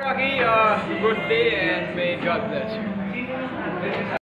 Rocky, uh, good and may God bless you.